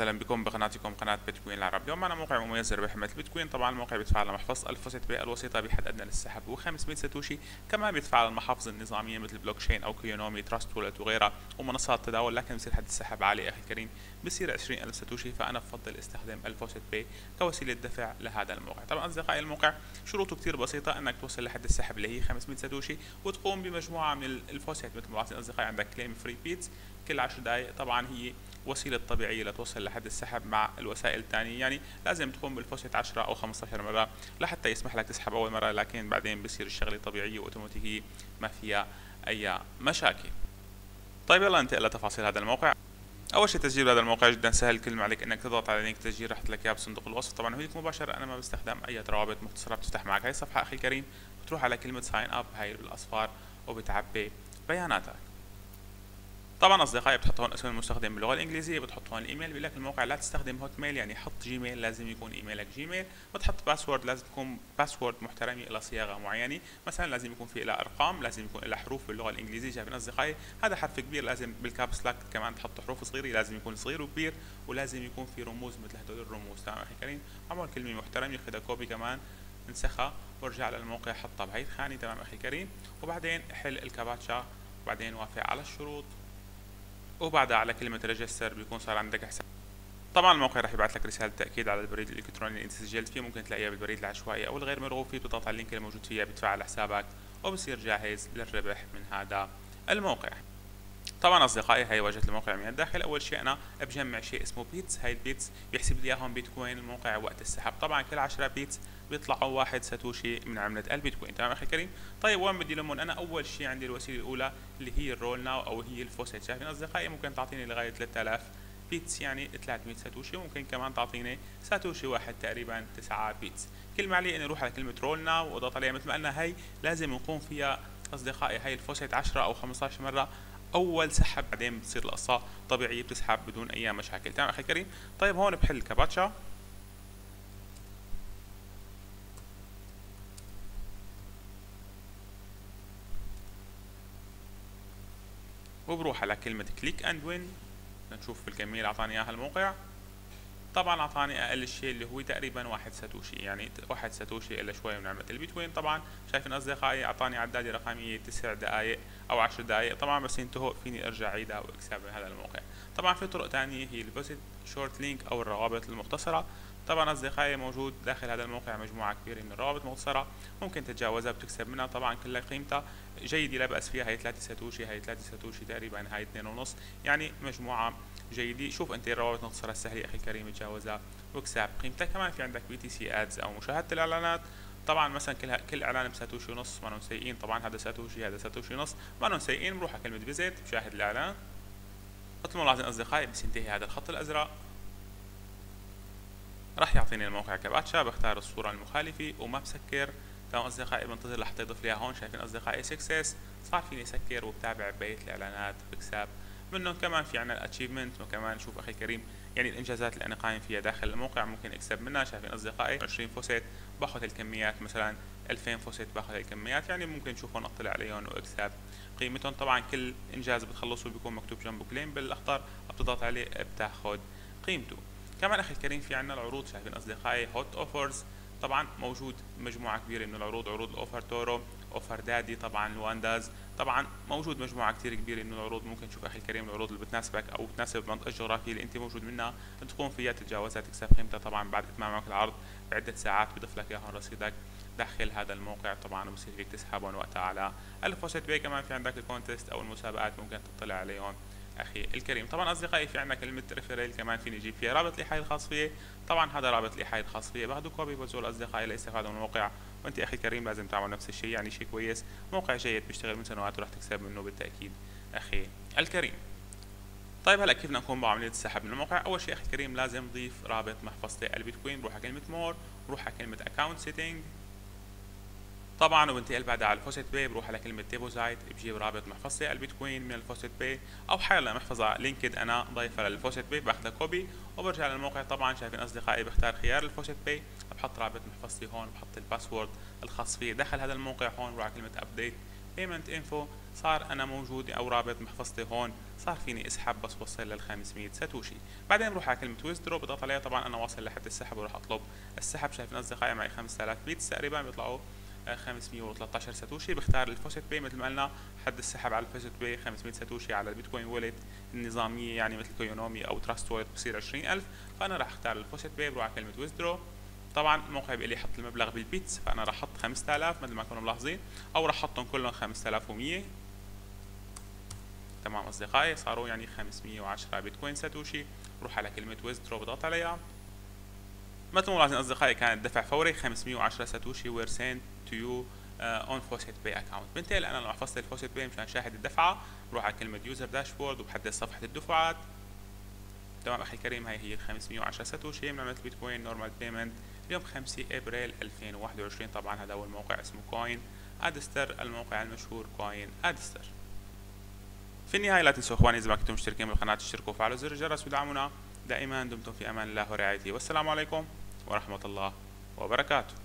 أهلا بكم بقناتكم قناة بيتكوين العرب. اليوم معنا موقع مميز لربح البيتكوين طبعا الموقع بيدفع على محفظه FaucetPay الوسيطه بحد أدنى للسحب و500 ساتوشي كمان بيدفع على المحافظ النظامية مثل بلوكشين أو Coinomi Trust Wallet وغيرها ومنصات تداول لكن بصير حد السحب عالي. أخي الكريم بصير 20000 ساتوشي فأنا بفضل استخدام ال FaucetPay كوسيلة دفع لهذا الموقع. طبعا أصدقائي الموقع شروطه كثير بسيطة إنك توصل لحد السحب اللي هي 500 ساتوشي وتقوم بمجموعة من ال faucet مثل ما أصدقائي عندك claim free bits كل 10 دقائق طبعا هي وسيلة طبيعية لتوصل لحد السحب مع الوسائل الثانية يعني لازم تقوم بال faucet 10 أو 15 مرة لحتى يسمح لك تسحب أول مرة لكن بعدين بصير الشغله طبيعيه واوتوماتيكيه ما فيها أي مشاكل. طيب يلا ننتقل لتفاصيل هذا الموقع. أول شيء تسجيل هذا الموقع جدا سهل. كل ما عليك إنك تضغط على link تسجيل رح لك إياه بصندوق الوصف. طبعا هيك مباشرة أنا ما بستخدم أي روابط مختصرة بتفتح معك هاي الصفحة أخي الكريم بتروح على كلمة sign up هاي بالأصفار وبتعبي بياناتك. طبعا أصدقائي بتحط هون اسم المستخدم باللغة الإنجليزية بتحط هون الإيميل بيقول لك الموقع لا تستخدم Hotmail يعني حط Gmail لازم يكون إيميلك Gmail بتحط password لازم تكون password محترمه إلى صياغة معينة. مثلا لازم يكون في لها أرقام لازم يكون لها حروف باللغة الإنجليزية. شايفين أصدقائي؟ هذا حرف كبير لازم بال caps lock كمان تحط حروف صغيرة لازم يكون صغير وكبير ولازم يكون في رموز مثل هدول الرموز. تمام أخي كريم؟ عمل كلمة محترمه خذها copy كمان انسخها وارجع للموقع حطها بهي الخانة. تمام أخي كريم؟ وبعدين حل الكاباتشا وبعدين وافق على الشروط. وبعدها على كلمة register بيكون صار عندك حساب طبعا الموقع راح يبعث لك رسالة تأكيد على البريد الإلكتروني اللي أنت سجلت فيه ممكن تلاقيها بالبريد العشوائي أو الغير مرغوب فيه بتضغط على ال link الموجود فيها بتفعل حسابك وبصير جاهز للربح من هذا الموقع. طبعا أصدقائي هي واجهه الموقع من الداخل. أول شيء أنا بجمع شيء اسمه bits. هاي ال bits بيحسب لي إياهم بيتكوين. الموقع وقت السحب. طبعا كل 10 bits بيطلعوا واحد ساتوشي من عملة البيتكوين تمام أخي الكريم؟ طيب وين بدي لمون أنا أول شيء عندي الوسيلة الأولى اللي هي ال roll now أو هي ال faucet. شايفين أصدقائي؟ ممكن تعطيني لغاية 3000 bits يعني 300 ساتوشي ممكن كمان تعطيني ساتوشي واحد تقريبا 9 bits. كل ما علي إني أروح على كلمة roll now وأضغط عليها مثل ما قلنا هي لازم يكون فيها أصدقائي هاي ال faucet 10 أو 15 مرة أول سحب بعدين بتصير القصة طبيعية بتسحب بدون أي مشاكل. تمام أخي الكريم؟ طيب هون بحل كاباتشا وبروح على كلمة click and win نشوف الكمية اللي أعطاني إياها الموقع. طبعا أعطاني أقل شيء اللي هو تقريبا واحد ساتوشي يعني واحد ساتوشي إلا شوي من عملة البيتكوين. طبعا شايفين أصدقائي أعطاني عداد رقمي تسع دقائق أو عشر دقائق طبعا بس ينتهوا فيني أرجع أعيدها واكسب من هذا الموقع. طبعا في طرق ثانية هي ال visit short link أو الروابط المختصرة. طبعا اصدقائي موجود داخل هذا الموقع مجموعة كبيرة من الروابط المختصرة ممكن تتجاوزها بتكسب منها طبعا كلها قيمتها. جيدة لا بأس فيها هي 3 ساتوشي هي 3 ساتوشي تقريبا هاي 2 ونص. يعني مجموعة جيدة. شوف أنت الروابط المختصرة السهلة أخي الكريم تجاوزها واكسب قيمتها. كمان في عندك PTC ads أو مشاهدة الإعلانات. طبعا مثلا كل كل إعلان بساتوشي ونص ما سيئين طبعا هذا ساتوشي هذا ساتوشي ونص. ما سيئين بروح على كلمة visit بشاهد الإعلان. مثل ما ملاحظين أصدقائي بس ينتهي هذا الخط الأزرق. راح يعطيني الموقع كباتشا بختار الصورة المخالفة وما بسكر. تمام أصدقائي بنتظر لحتى يضيف لي هون شايفين أصدقائي success صار فيني سكر وبتابع بقية الإعلانات بكسب منهم كمان في عنا ال achievement وكمان شوف أخي الكريم يعني الإنجازات اللي أنا قايم فيها داخل الموقع ممكن أكسب منها. شايفين أصدقائي 20 faucet باخذ الكميات مثلا 2000 faucet باخذ الكميات يعني ممكن تشوفون أطلع عليهم وأكسب. قيمتهم طبعا كل إنجاز بتخلصه بيكون مكتوب جنبه claim بالاخضر بتضغط عليه بتاخذ قيمته. كمان أخي الكريم في عنا العروض شايفين أصدقائي hot offers طبعا موجود مجموعة كبيرة من العروض عروض ال OfferToro Offer Daddy طبعا ال Wannads طبعا موجود مجموعة كثير كبيرة من العروض. ممكن تشوف أخي الكريم العروض اللي بتناسبك أو بتناسب المنطقة الجغرافيه اللي أنت موجود منها. تقوم فيها تتجاوزها تكسب قيمتها طبعا بعد إتمامك العرض بعدة ساعات بضيف لك اياهم رصيدك داخل هذا الموقع. طبعا بصير فيك تسحبهم وقتها على ال FaucetPay. كمان في عندك ال contest أو المسابقات ممكن تطلع عليهم. أخي الكريم. طبعا أصدقائي في عندنا كلمة referral كمان فيني أجيب فيها رابط الإحالة الخاص طبعا هذا رابط الإحالة الخاص فيه باخذوا copy بوزعوا لاصدقائي ليستفادوا من الموقع. وأنت أخي الكريم لازم تعمل نفس الشيء يعني شيء كويس. موقع جيد بيشتغل من سنوات وراح تكسب منه بالتأكيد. أخي الكريم. طيب هلا كيف بدنا بعملية السحب من الموقع؟ أول شيء أخي الكريم لازم نضيف رابط محفظتي البيتكوين بروح على كلمة more بروح على كلمة account setting طبعا وبنتقل بعدها على ال FaucetPay بروح على كلمة deposit بجيب رابط محفظتي البيتكوين من ال FaucetPay أو حالا محفظة linked أنا ضايفها لل FaucetPay باخذها copy وبرجع للموقع. طبعا شايفين أصدقائي بختار خيار ال FaucetPay بحط رابط محفظتي هون بحط ال password الخاص فيه داخل هذا الموقع هون بروح على كلمة update payment info صار أنا موجود أو رابط محفظتي هون صار فيني اسحب بس وصل لل 500 ساتوشي بعدين بروح على كلمة withdraw بضغط عليها. طبعا أنا واصل لحد السحب وراح أطلب السحب. شايفين أصدقائي معي 5000 bits تقريبا بيطلعوا 513 ساتوشي. بختار ال FaucetPay مثل ما قلنا حد السحب على ال FaucetPay 500 ساتوشي على البيتكوين wallet النظامية يعني مثل Coinomi أو Trust Wallet بصير 20000 فأنا راح أختار ال FaucetPay بروح على كلمة withdraw طبعا الموقع بيقول لي حط المبلغ بال bits فأنا راح أحط 5000 مثل ما كنتم ملاحظين أو راح أحطهم كلهم 5100 تمام أصدقائي صاروا يعني 510 بيتكوين ساتوشي. بروح على كلمة withdraw بضغط عليها ما ملاحظين اصدقائي كان الدفع فوري 510 ساتوشي were sent to you on FaucetPay account بالتالي أنا لمحفظة ال FaucetPay مشان شاهد الدفعة بروح على كلمة user dashboard وبحدد صفحة الدفعات. تمام أخي الكريم هاي هي ال 510 ساتوشي. من عملة بيتكوين normal payment اليوم 5 أبريل 2021 طبعا هذا هو الموقع اسمه كوين أدستر الموقع المشهور كوين أدستر. في النهاية لا تنسوا أخواني إذا ما كنتم مشتركين بالقناة تشتركوا وفعلوا زر الجرس ودعمونا. دائما دمتم في أمان الله ورعايته. والسلام عليكم. ورحمة الله وبركاته.